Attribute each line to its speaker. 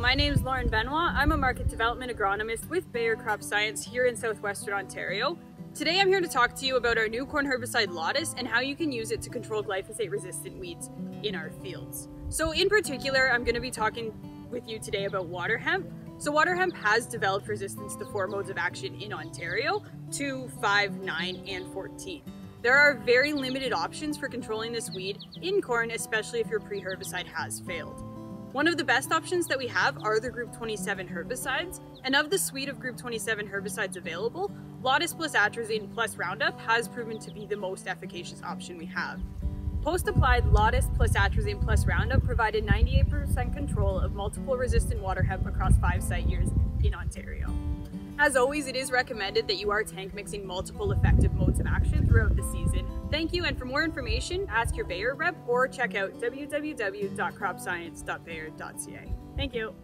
Speaker 1: My name is Lauren Benoit. I'm a market development agronomist with Bayer Crop Science here in southwestern Ontario. Today I'm here to talk to you about our new corn herbicide Laudis and how you can use it to control glyphosate resistant weeds in our fields. So in particular, I'm going to be talking with you today about water hemp. So water hemp has developed resistance to four modes of action in Ontario, 2, 5, 9, and 14. There are very limited options for controlling this weed in corn, especially if your pre-herbicide has failed. One of the best options that we have are the Group 27 herbicides, and of the suite of Group 27 herbicides available, Laudis plus Atrazine plus Roundup has proven to be the most efficacious option we have. Post-applied Laudis plus Atrazine plus Roundup provided 98% control of multiple resistant water hemp across five site years in Ontario. As always, it is recommended that you are tank mixing multiple effective modes of action throughout the season. Thank you, and for more information, ask your Bayer rep or check out www.cropscience.bayer.ca. Thank you.